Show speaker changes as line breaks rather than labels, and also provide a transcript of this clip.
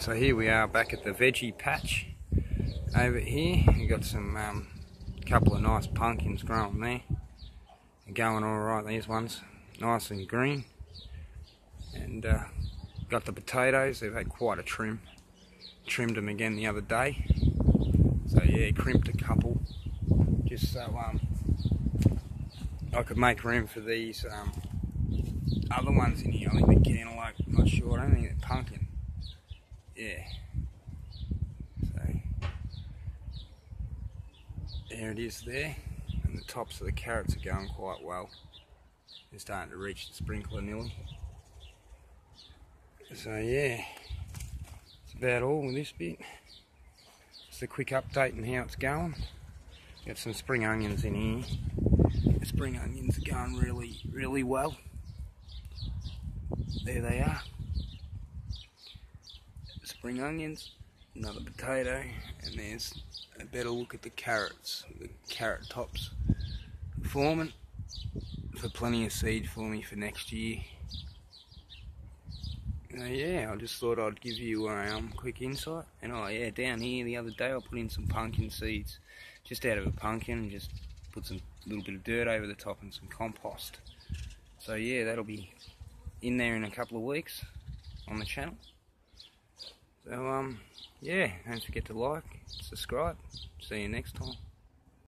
So here we are back at the veggie patch over here. We got some um, couple of nice pumpkins growing there. They're going all right. These ones, nice and green. And uh, got the potatoes. They've had quite a trim. Trimmed them again the other day. So yeah, crimped a couple, just so um, I could make room for these um, other ones in here. I think they're cantaloupe. I'm not sure. I don't think they're pumpkin yeah. So there it is there, and the tops of the carrots are going quite well. They're starting to reach the sprinkler nearly. So yeah, it's about all with this bit. Just a quick update on how it's going. Got some spring onions in here. The spring onions are going really, really well. There they are spring onions, another potato, and there's a better look at the carrots. The carrot tops forming for plenty of seed for me for next year. Uh, yeah, I just thought I'd give you a um, quick insight. And oh yeah, down here the other day I put in some pumpkin seeds, just out of a pumpkin, and just put some little bit of dirt over the top and some compost. So yeah, that'll be in there in a couple of weeks on the channel. So, um, yeah, don't forget to like, subscribe. See you next time.